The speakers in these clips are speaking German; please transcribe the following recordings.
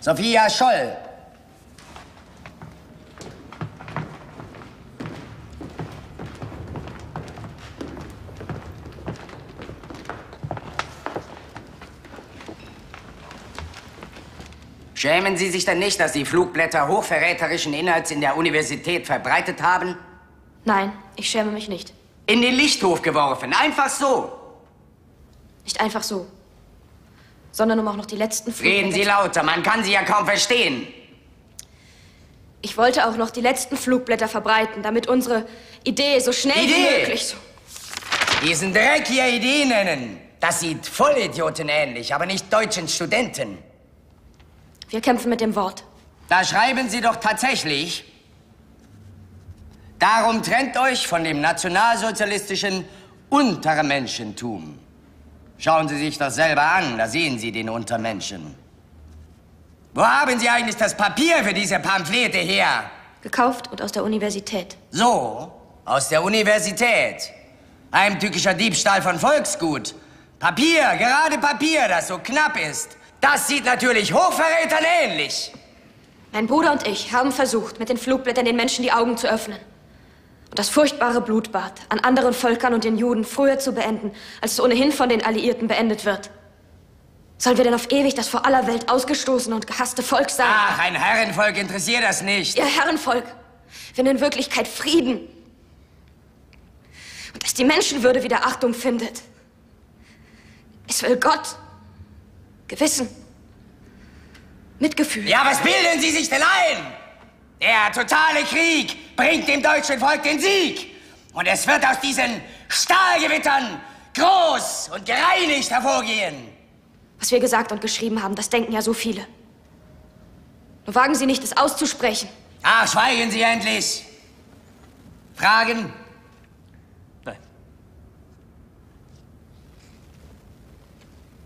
Sophia Scholl. Schämen Sie sich denn nicht, dass Sie Flugblätter hochverräterischen Inhalts in der Universität verbreitet haben? Nein, ich schäme mich nicht. In den Lichthof geworfen, einfach so. Nicht einfach so. Sondern um auch noch die letzten Reden Sie lauter, man kann Sie ja kaum verstehen. Ich wollte auch noch die letzten Flugblätter verbreiten, damit unsere Idee so schnell Idee? wie möglich so. Diesen Dreck hier Idee nennen, das sieht Vollidioten ähnlich, aber nicht deutschen Studenten. Wir kämpfen mit dem Wort. Da schreiben Sie doch tatsächlich. Darum trennt euch von dem nationalsozialistischen Untermenschentum. Schauen Sie sich das selber an, da sehen Sie den Untermenschen. Wo haben Sie eigentlich das Papier für diese Pamphlete her? Gekauft und aus der Universität. So, aus der Universität. Heimtückischer Diebstahl von Volksgut. Papier, gerade Papier, das so knapp ist. Das sieht natürlich Hochverrätern ähnlich. Mein Bruder und ich haben versucht, mit den Flugblättern den Menschen die Augen zu öffnen. Und das furchtbare Blutbad an anderen Völkern und den Juden früher zu beenden, als es ohnehin von den Alliierten beendet wird. Sollen wir denn auf ewig das vor aller Welt ausgestoßene und gehasste Volk sein? Ach, ein Herrenvolk interessiert das nicht. Ihr Herrenvolk will in Wirklichkeit Frieden. Und dass die Menschenwürde wieder Achtung findet. Es will Gott, Gewissen, Mitgefühl. Ja, was bilden Sie sich denn ein? Der totale Krieg bringt dem deutschen Volk den Sieg. Und es wird aus diesen Stahlgewittern groß und gereinigt hervorgehen. Was wir gesagt und geschrieben haben, das denken ja so viele. Nur wagen Sie nicht, es auszusprechen. Ach, schweigen Sie endlich. Fragen? Nein.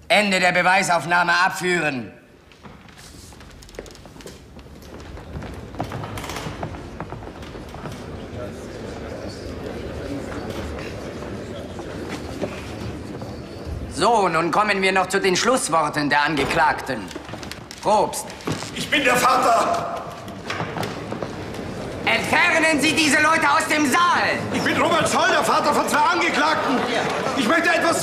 Ende der Beweisaufnahme abführen. So, nun kommen wir noch zu den Schlussworten der Angeklagten. Probst. Ich bin der Vater. Entfernen Sie diese Leute aus dem Saal! Ich bin Robert Scholl, der Vater von zwei Angeklagten. Ich möchte etwas